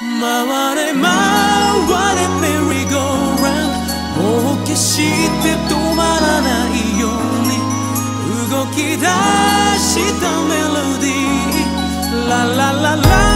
回れ回れメリーゴーランもう決して止まらないように。動き出したメロディー。ララララ。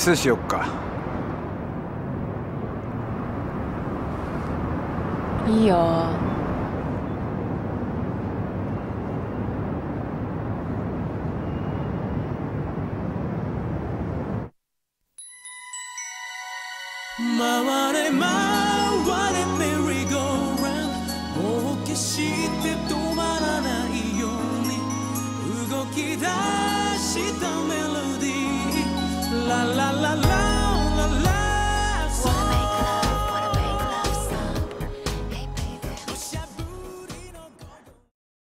スしよっか。いいよ。回れ回れメリーゴーラン冒険してどう